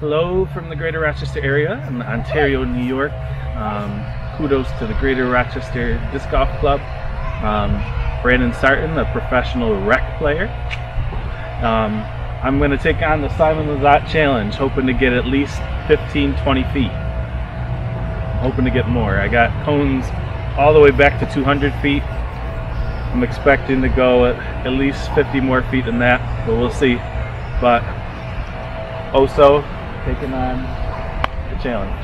Hello from the Greater Rochester area in Ontario, New York. Um, kudos to the Greater Rochester Disc Golf Club. Um, Brandon Sartin, a professional rec player. Um, I'm going to take on the Simon Lizotte Challenge, hoping to get at least 15, 20 feet. hoping to get more. I got cones all the way back to 200 feet. I'm expecting to go at, at least 50 more feet than that, but we'll see. But Oso taking on the challenge.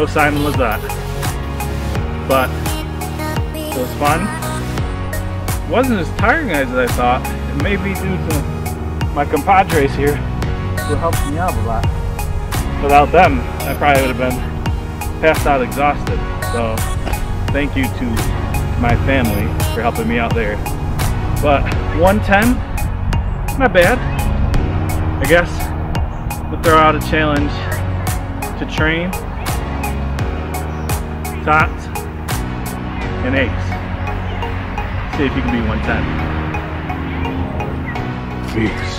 No Simon that, But it was fun. It wasn't as tiring as I thought. It may be due to my compadres here who helped me out a lot. Without them, I probably would have been passed out exhausted. So thank you to my family for helping me out there. But 110, not bad. I guess we'll throw out a challenge to train tots and eights. See if you can be 110. Peace.